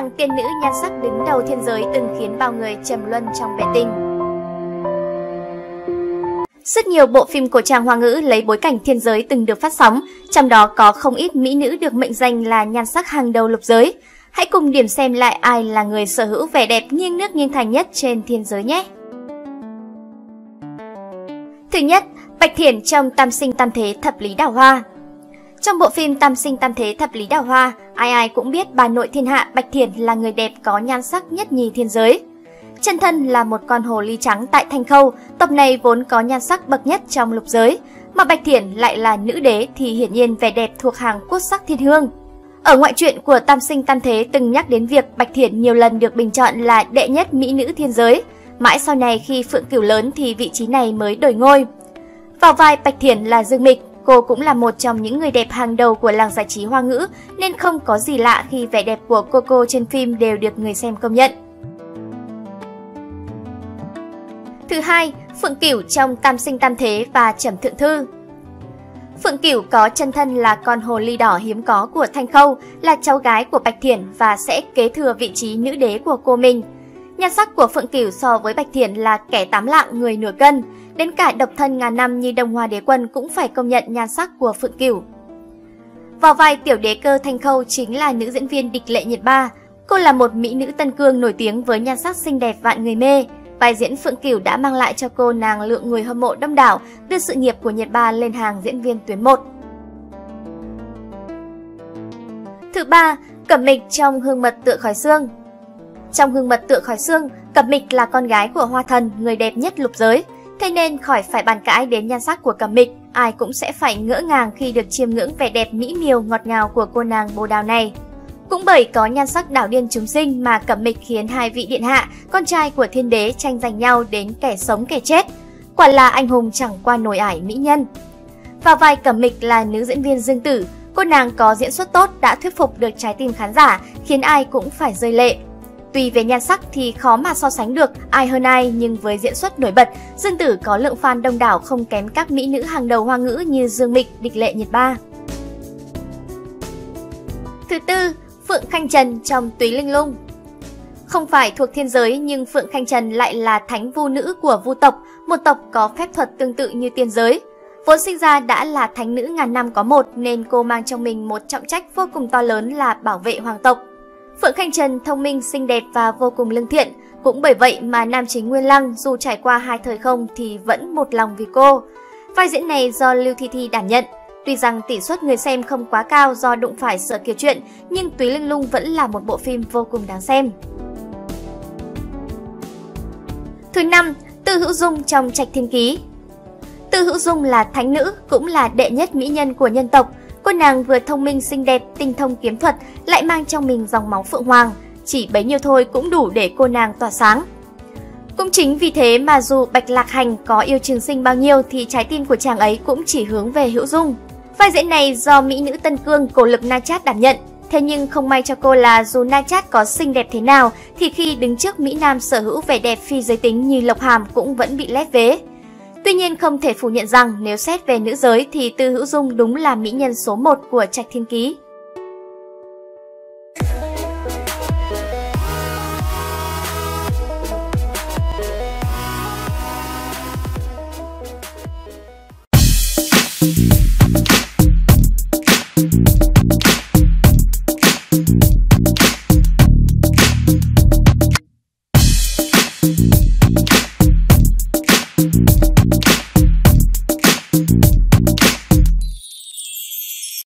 nàng tiên nữ nhan sắc đứng đầu thiên giới từng khiến bao người trầm luân trong vệ tinh. Rất nhiều bộ phim cổ trang hoa ngữ lấy bối cảnh thiên giới từng được phát sóng, trong đó có không ít mỹ nữ được mệnh danh là nhan sắc hàng đầu lục giới. Hãy cùng điểm xem lại ai là người sở hữu vẻ đẹp nghiêng nước nghiêng thành nhất trên thiên giới nhé. Thứ nhất, Bạch Thiển trong Tam sinh tam thế thập lý đào hoa. Trong bộ phim Tam sinh tam thế thập lý đào hoa, ai ai cũng biết bà nội thiên hạ Bạch Thiển là người đẹp có nhan sắc nhất nhì thiên giới. Chân thân là một con hồ ly trắng tại Thanh Khâu, tộc này vốn có nhan sắc bậc nhất trong lục giới, mà Bạch Thiển lại là nữ đế thì hiển nhiên vẻ đẹp thuộc hàng quốc sắc thiên hương. Ở ngoại truyện của Tam Sinh Tam Thế từng nhắc đến việc Bạch Thiển nhiều lần được bình chọn là đệ nhất mỹ nữ thiên giới. Mãi sau này khi Phượng Cửu lớn thì vị trí này mới đổi ngôi. Vào vai Bạch Thiển là Dương Mịch, cô cũng là một trong những người đẹp hàng đầu của làng giải trí hoa ngữ nên không có gì lạ khi vẻ đẹp của Coco trên phim đều được người xem công nhận. Thứ hai, Phượng Cửu trong Tam Sinh Tam Thế và Trầm Thượng Thư. Phượng Cửu có chân thân là con hồ ly đỏ hiếm có của Thanh Khâu, là cháu gái của Bạch Thiển và sẽ kế thừa vị trí nữ đế của cô mình. Nhan sắc của Phượng Cửu so với Bạch Thiển là kẻ tám lạng người nửa cân, đến cả độc thân ngàn năm như Đông Hoa Đế Quân cũng phải công nhận nhan sắc của Phượng Cửu. Vào vai tiểu đế cơ Thanh Khâu chính là nữ diễn viên địch lệ nhiệt ba. Cô là một mỹ nữ tân cương nổi tiếng với nhan sắc xinh đẹp vạn người mê. Vai diễn Phượng Cửu đã mang lại cho cô nàng lượng người hâm mộ đông đảo, đưa sự nghiệp của Nhiệt Ba lên hàng diễn viên tuyến 1. Thứ ba, Cẩm Mịch trong Hương mật tựa Khói xương. Trong Hương mật tựa khỏi xương, Cẩm Mịch là con gái của Hoa Thần, người đẹp nhất lục giới. Thế nên khỏi phải bàn cãi đến nhan sắc của Cẩm Mịch, ai cũng sẽ phải ngỡ ngàng khi được chiêm ngưỡng vẻ đẹp mỹ miều ngọt ngào của cô nàng bồ đào này. Cũng bởi có nhan sắc đảo điên chúng sinh mà Cẩm Mịch khiến hai vị điện hạ, con trai của thiên đế tranh giành nhau đến kẻ sống kẻ chết. Quả là anh hùng chẳng qua nổi ải mỹ nhân. Vào vai Cẩm Mịch là nữ diễn viên Dương Tử, cô nàng có diễn xuất tốt đã thuyết phục được trái tim khán giả, khiến ai cũng phải rơi lệ. Tuy về nhan sắc thì khó mà so sánh được ai hơn ai nhưng với diễn xuất nổi bật, Dương Tử có lượng fan đông đảo không kém các mỹ nữ hàng đầu hoa ngữ như Dương Mịch, Địch Lệ Nhiệt Ba. Thứ tư, Phượng Khanh Trần trong Túy Linh Lung Không phải thuộc thiên giới nhưng Phượng Khanh Trần lại là thánh vu nữ của vu tộc, một tộc có phép thuật tương tự như tiên giới. Vốn sinh ra đã là thánh nữ ngàn năm có một nên cô mang trong mình một trọng trách vô cùng to lớn là bảo vệ hoàng tộc. Phượng Khanh Trần thông minh, xinh đẹp và vô cùng lương thiện. Cũng bởi vậy mà nam chính Nguyên Lăng dù trải qua hai thời không thì vẫn một lòng vì cô. Vai diễn này do Lưu Thi Thi đảm nhận. Tuy rằng tỷ suất người xem không quá cao do đụng phải sợ kiều chuyện, nhưng Túy Linh Lung vẫn là một bộ phim vô cùng đáng xem. Thứ năm, Tư Hữu Dung trong Trạch Thiên Ký Tư Hữu Dung là thánh nữ, cũng là đệ nhất mỹ nhân của nhân tộc. Cô nàng vừa thông minh xinh đẹp, tinh thông kiếm thuật, lại mang trong mình dòng máu phượng hoàng. Chỉ bấy nhiêu thôi cũng đủ để cô nàng tỏa sáng. Cũng chính vì thế mà dù Bạch Lạc Hành có yêu trường sinh bao nhiêu thì trái tim của chàng ấy cũng chỉ hướng về Hữu Dung. Vai diễn này do mỹ nữ Tân Cương cổ lực Na Chát đảm nhận. Thế nhưng không may cho cô là dù Na Chát có xinh đẹp thế nào thì khi đứng trước Mỹ Nam sở hữu vẻ đẹp phi giới tính như Lộc Hàm cũng vẫn bị lép vế. Tuy nhiên không thể phủ nhận rằng nếu xét về nữ giới thì Tư Hữu Dung đúng là mỹ nhân số 1 của Trạch Thiên Ký.